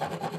you.